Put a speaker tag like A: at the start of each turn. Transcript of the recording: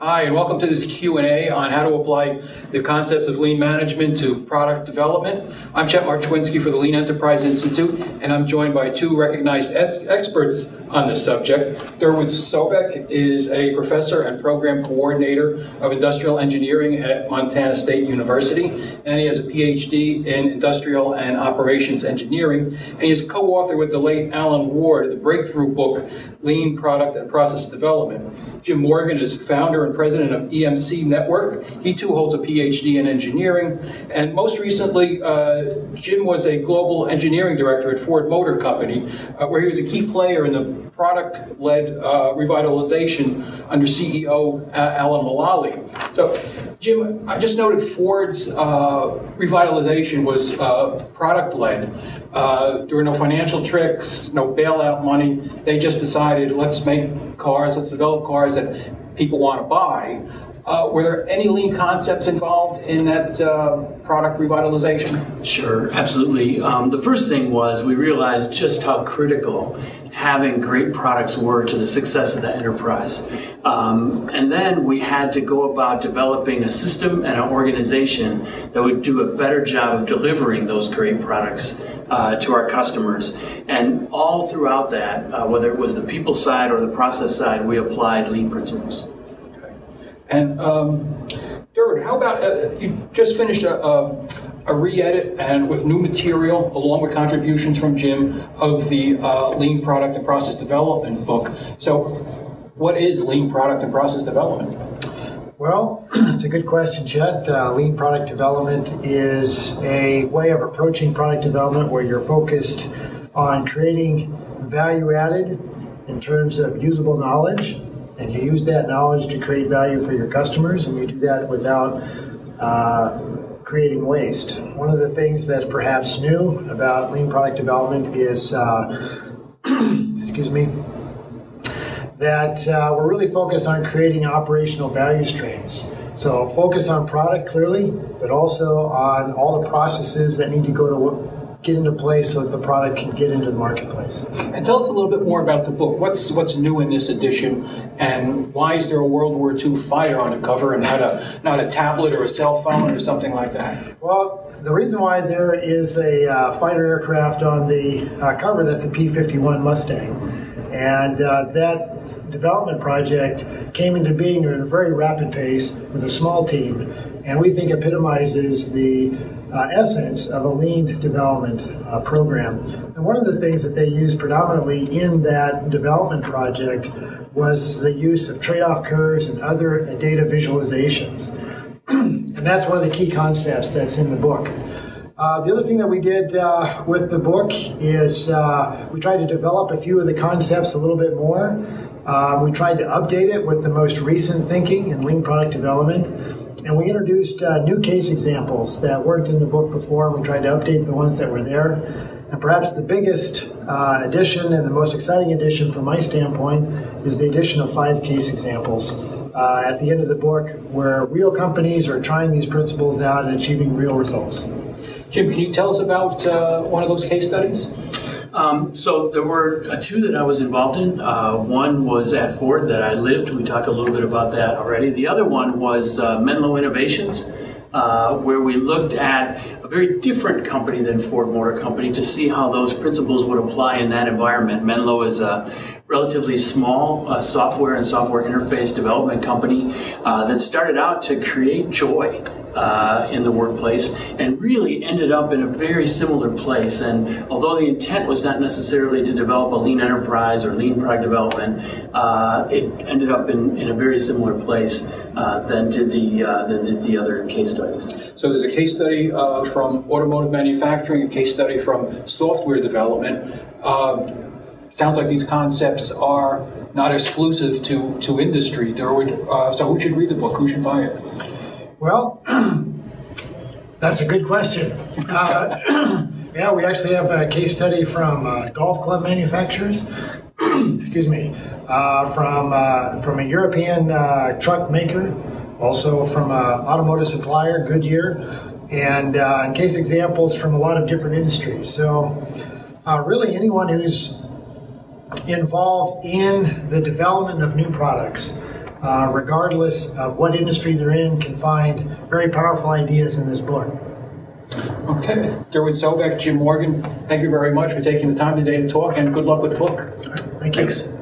A: Hi, and welcome to this Q&A on how to apply the concepts of lean management to product development. I'm Chet Marchwinski for the Lean Enterprise Institute, and I'm joined by two recognized ex- experts on this subject. Durward Sobek is a professor and program coordinator of industrial engineering at Montana State University, and he has a PhD in industrial and operations engineering, and he is co-author with the late Alan Ward of the breakthrough book, Lean Product and Process Development. Jim Morgan is founder and president of EMC Network. He too holds a PhD in engineering. And most recently, uh, Jim was a global engineering director at Ford Motor Company, uh, where he was a key player in the product led uh, revitalization under CEO Alan Mulally. So, Jim, I just noted Ford's uh, revitalization was uh, product led. Uh, there were no financial tricks, no bailout money. They just decided, let's make cars, let's develop cars that people want to buy. Uh, were there any lean concepts involved in that uh, product revitalization?
B: Sure, absolutely. Um, the first thing was we realized just how critical having great products were to the success of the enterprise. Um, and then we had to go about developing a system and an organization that would do a better job of delivering those great products uh, to our customers. And all throughout that, uh, whether it was the people side or the process side, we applied lean principles.
A: And um, how about uh, you just finished a, a, a, re-edit and with new material, along with contributions from Jim, of the uh, Lean Product and Process Development book. So, what is Lean Product and Process Development?
C: Well, it's a good question, Chet. Uh, lean product development is a way of approaching product development where you're focused on creating value added in terms of usable knowledge and you use that knowledge to create value for your customers, and you do that without uh, creating waste. One of the things that's perhaps new about lean product development is, uh, excuse me, that uh, we're really focused on creating operational value streams. So focus on product clearly, but also on all the processes that need to go to get into place so that the product can get into the marketplace.
A: And tell us a little bit more about the book. What's what's new in this edition, and why is there a World War II fighter on the cover and not a not a tablet or a cell phone or something like that?
C: Well, the reason why there is a uh, fighter aircraft on the uh, cover that's the P-51 Mustang, and uh, that development project came into being at a very rapid pace with a small team, and we think epitomizes the uh, essence of a lean development uh, program. And one of the things that they used predominantly in that development project was the use of trade off curves and other data visualizations. and that's one of the key concepts that's in the book. Uh, the other thing that we did uh, with the book is uh, we tried to develop a few of the concepts a little bit more. Um, we tried to update it with the most recent thinking in lean product development. And we introduced uh, new case examples that weren't in the book before, and we tried to update the ones that were there. And perhaps the biggest uh, addition and the most exciting addition from my standpoint is the addition of five case examples uh, at the end of the book where real companies are trying these principles out and achieving real results.
A: Jim, can you tell us about uh, one of those case studies?
B: Um, so there were uh, two that I was involved in. Uh, one was at Ford that I lived. We talked a little bit about that already. The other one was uh, Menlo Innovations, uh, where we looked at a very different company than Ford Motor Company to see how those principles would apply in that environment. Menlo is a relatively small uh, software and software interface development company uh, that started out to create joy uh, in the workplace and really ended up in a very similar place. And although the intent was not necessarily to develop a lean enterprise or lean product development, uh, it ended up in, in a very similar place uh, than did the uh, than did the other case studies.
A: So there's a case study uh, from automotive manufacturing, a case study from software development. Um, sounds like these concepts are not exclusive to, to industry. Uh, so who should read the book? Who should buy it?
C: Well, that's a good question. Uh, yeah, we actually have a case study from uh, golf club manufacturers. excuse me, uh, from uh, from a European uh, truck maker, also from an automotive supplier, Goodyear, and, and case examples from a lot of different industries. So, really, anyone who's involved in the development of new products uh, regardless of what industry they're in, can find very powerful ideas in this book.
A: Okay, Durward Sobek, Jim Morgan, thank you very much for taking the time today to talk, and good luck with the book.
C: Thank you.
B: Thanks.